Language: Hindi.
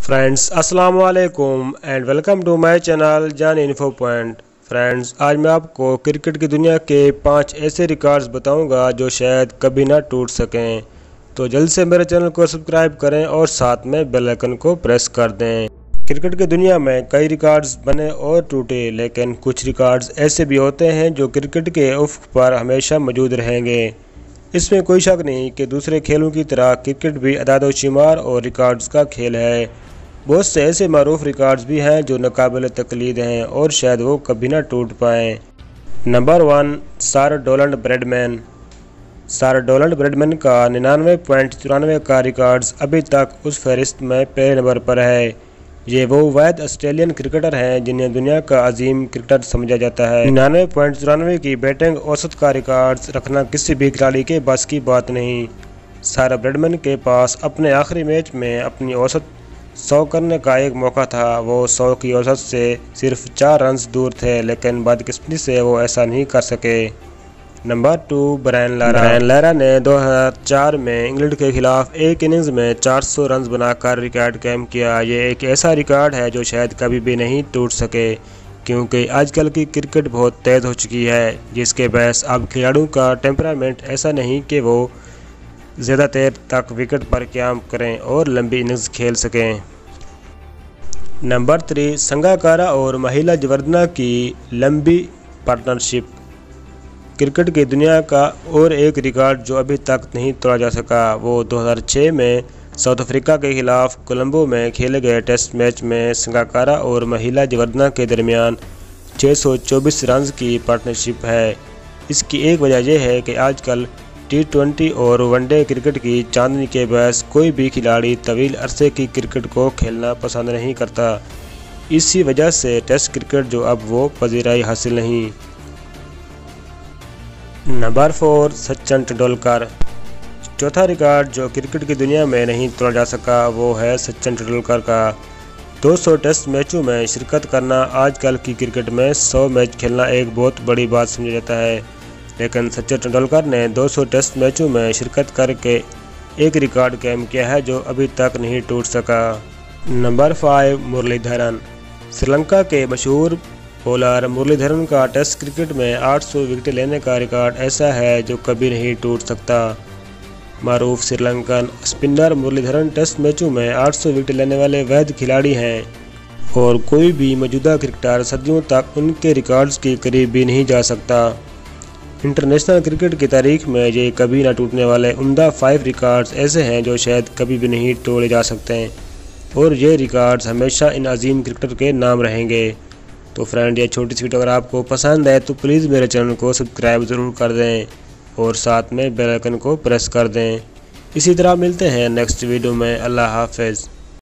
फ्रेंड्स अस्सलाम वालेकुम and welcome to my channel Jaan info point friends आज मैं आपको क्रिकेट की दुनिया के पाँच ऐसे रिकॉर्ड्स बताऊँगा जो शायद कभी ना टूट सकें। तो जल्द से मेरे चैनल को सब्सक्राइब करें और साथ में बेल आइकन को प्रेस कर दें। क्रिकेट की दुनिया में कई रिकॉर्ड्स बने और टूटे, लेकिन कुछ रिकॉर्ड्स ऐसे भी होते हैं जो क्रिकेट के उफ पर हमेशा मौजूद रहेंगे। इसमें कोई शक नहीं कि दूसरे खेलों की तरह क्रिकेट भी अदाद शुमार और रिकॉर्ड्स का खेल है। बहुत से ऐसे मरूफ रिकॉर्ड्स भी हैं जो नाकबिल तकलीद हैं और शायद वो कभी ना टूट पाएँ। नंबर वन सार डोलंड ब्रेडमैन। सार डोलंड ब्रेडमैन का निन्यानवे पॉइंट चौरानवे का रिकॉर्ड्स अभी तक उस फहरिस्त में पहले नंबर पर है। ये वो वैद ऑस्ट्रेलियन क्रिकेटर हैं जिन्हें दुनिया का अजीम क्रिकेटर समझा जाता है। निन्यानवे पॉइंट चौरानवे की बैटिंग औसत का रिकॉर्ड्स रखना किसी भी खिलाड़ी के बस की बात नहीं। सारा ब्रेडमैन के पास अपने आखिरी मैच में अपनी औसत सौ करने का एक मौका था। वो सौ की औसत से सिर्फ़ चार रन दूर थे, लेकिन बदकिस्मती से वो ऐसा नहीं कर सके। Number two Brian Lara Brian Lara ने 2004 में इंग्लैंड के खिलाफ एक इनिंग्स में 400 रन बनाकर रिकॉर्ड कैम किया। ये एक ऐसा रिकॉर्ड है जो शायद कभी भी नहीं टूट सके, क्योंकि आजकल की क्रिकेट बहुत तेज़ हो चुकी है, जिसके बहस अब खिलाड़ियों का टेम्परामेंट ऐसा नहीं कि वो ज़्यादा देर तक विकेट पर क्याम करें और लंबी इनिंग्स खेल सकें। नंबर थ्री संगाकारा और महिला जवर्धना की लंबी पार्टनरशिप। क्रिकेट की दुनिया का और एक रिकॉर्ड जो अभी तक नहीं तोड़ा जा सका, वो 2006 में साउथ अफ्रीका के खिलाफ कोलंबो में खेले गए टेस्ट मैच में संगाकारा और महिला जवर्धना के दरमियान 624 रन की पार्टनरशिप है। इसकी एक वजह यह है कि आजकल टी ट्वेंटी और वनडे क्रिकेट की चांदनी के बहस, कोई भी खिलाड़ी तवील अरसे की क्रिकेट को खेलना पसंद नहीं करता। इसी वजह से टेस्ट क्रिकेट जो अब वो पजीराई हासिल नहीं। Number four Sachin Tendulkar. चौथा रिकॉर्ड जो क्रिकेट की दुनिया में नहीं तोड़ा जा सका, वो है सचिन तेंदुलकर का। 200 टेस्ट मैचों में शिरकत करना, आजकल की क्रिकेट में 100 मैच खेलना एक बहुत बड़ी बात समझा जाता है। लेकिन सचिन तेंदुलकर ने 200 टेस्ट मैचों में शिरकत करके एक रिकॉर्ड कायम किया है जो अभी तक नहीं टूट सका। Number five, Muraleedharan. श्रीलंका के मशहूर बॉलर मुरलीधरन का टेस्ट क्रिकेट में 800 विकेट लेने का रिकॉर्ड ऐसा है जो कभी नहीं टूट सकता। मरूफ Sri Lankan spinner Muralidharan test मैचों में 800 विकेट लेने वाले वैध खिलाड़ी हैं और कोई भी मौजूदा क्रिकेटर सदियों तक उनके रिकॉर्ड्स के करीब भी नहीं जा सकता। इंटरनेशनल क्रिकेट की तारीख में ये कभी ना टूटने वाले उमदा फाइव रिकॉर्ड्स ऐसे हैं जो शायद कभी भी नहीं तोड़े जा सकते हैं। और ये रिकॉर्ड्स हमेशा इन अजीम क्रिकेटर के नाम रहेंगे। तो फ्रेंड ये छोटी सी वीडियो अगर आपको पसंद है तो प्लीज़ मेरे चैनल को सब्सक्राइब ज़रूर कर दें और साथ में बेल आइकन को प्रेस कर दें। इसी तरह मिलते हैं नेक्स्ट वीडियो में। अल्लाह हाफिज़।